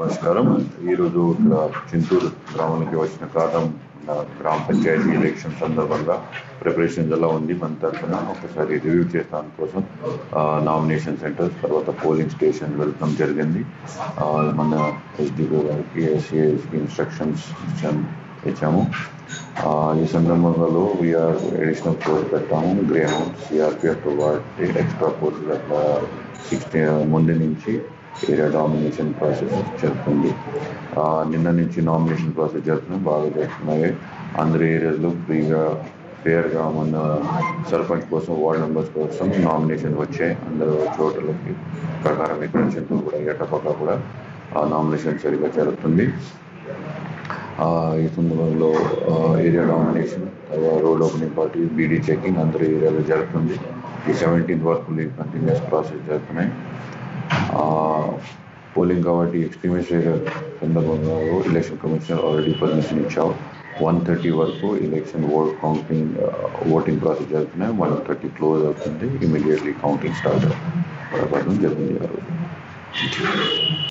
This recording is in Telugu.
నమస్కారం. ఈరోజు ఇక్కడ చింతూరు గ్రామానికి వచ్చిన కారణం మన గ్రామ పంచాయతీ ఎలక్షన్ సందర్భంగా ప్రిపరేషన్ ఎలా ఉంది? మన తరఫున ఒకసారి రివ్యూ చేస్తాను కోసం నామినేషన్ సెంటర్స్ తర్వాత పోలింగ్ స్టేషన్ వెళ్ళడం జరిగింది. మన ఎస్డిఓ గారికి ఎస్ఏఎస్కి ఇన్స్ట్రక్షన్స్ ఇచ్చాము ఇచ్చాము. ఈ సందర్భంలో వీఆర్ అడిషనల్ కోర్స్ పెట్టాము. గ్రే అమౌంట్ సిఆర్పిఎఫ్ వాటి ఎక్స్ట్రా ఫోర్సెస్ అట్లా సిక్స్టీ ముందు నుంచి ఏరియా నామినేషన్ ప్రాసెస్ జరుగుతుంది. నిన్న నుంచి నామినేషన్ ప్రాసెస్ జరుగుతున్నాయి బాగా జరుగుతున్నాయి. అందరి ఏరియాలో ఫ్రీగా ఫేర్గా మన సర్పంచ్ కోసం వార్డ్ మెంబర్స్ కోసం నామినేషన్ వచ్చాయి. అందరూ చోట్లకి ప్రకారం ఇక్కడ చింతూరు కూడా ఎట్టపక్క కూడా ఆ నామినేషన్ సరిగ్గా జరుగుతుంది. ఇతంలో ఈ సందర్భంలో area domination road opening party BD checking అందరి ఏరియాలో జరుగుతుంది. ఈ సెవెంటీన్త్ వరకు కంటిన్యూస్ ప్రాసెస్ జరుగుతున్నాయి. పోలింగ్ కాబట్టి ఎక్స్ట్రీమిస్ట్ ఏరియా సందర్భంగా ఎలక్షన్ కమిషనర్ ఆల్రెడీ పర్మిషన్ ఇచ్చావు వన్ థర్టీ వరకు election vote counting voting process జరుగుతున్నాయి. వన్ థర్టీ క్లోజ్ అవుతుంది. ఇమీడియట్లీ కౌంటింగ్ స్టార్ట్ అవ్వడం జరిగింది